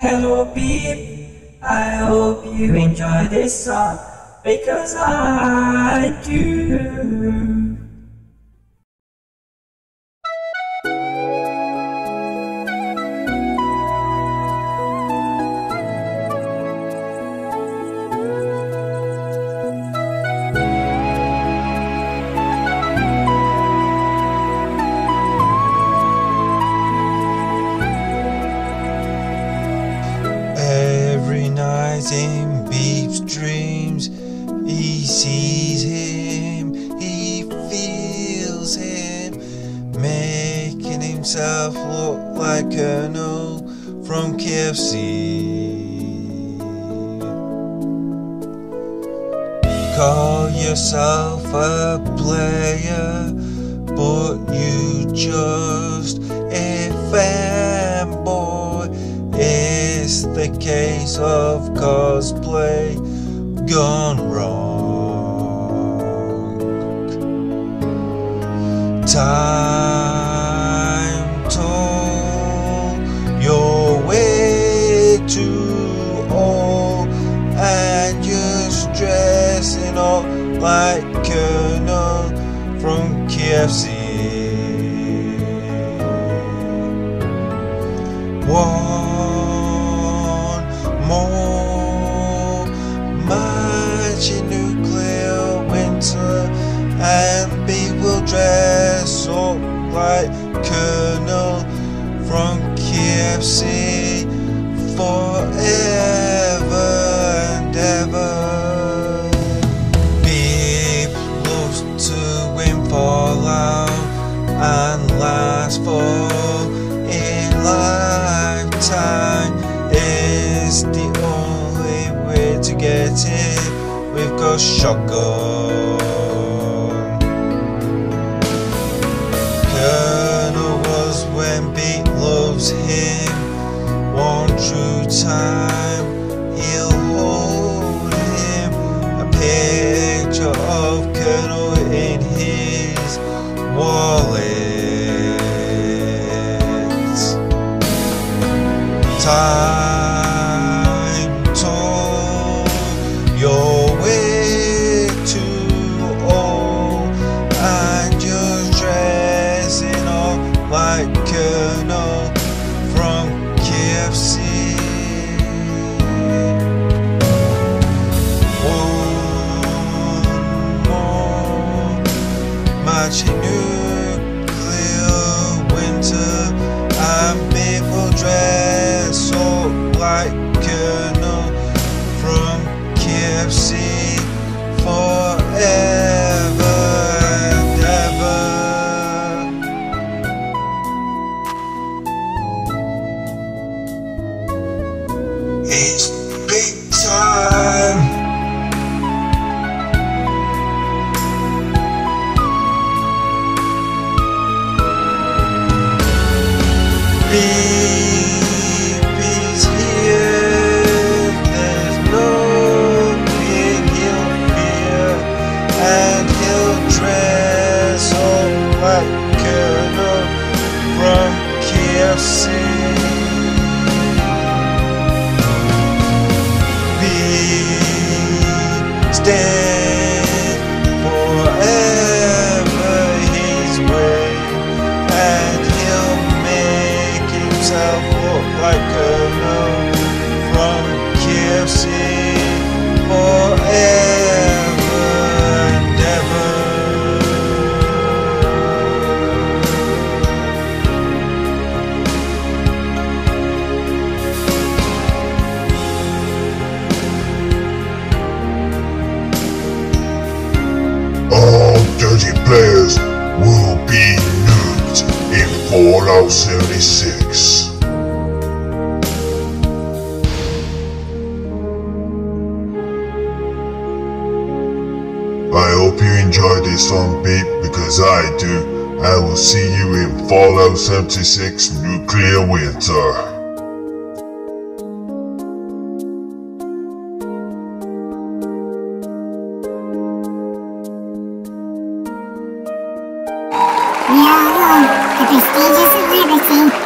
Hello beep, I hope you enjoy this song because I do. Look like Colonel from KFC. Call yourself a player, but you just a fanboy. It's the case of cosplay gone wrong. Time One more mighty nuclear winter, and we will dress up like Colonel from KFC forever and ever. Beep loves to win Fallout and last for to get it. We've got shotgun. Colonel was when Beep loves him. One true time, he'll like Colonel from KFC. One more nuclear mim. Himself look like Colonel from KFC forever and ever. All dirty players will be nuked in Fallout 76. hope you enjoy this song Beep because I do. I will see you in Fallout 76 Nuclear Winter. We are alone, the prestigious of liberty,